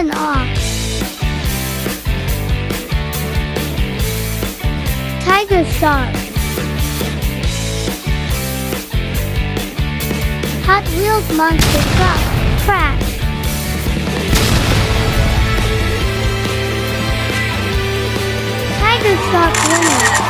Turn off. Tiger Shark. Hot Wheels Monster Truck. Crash. Tiger Shark winner.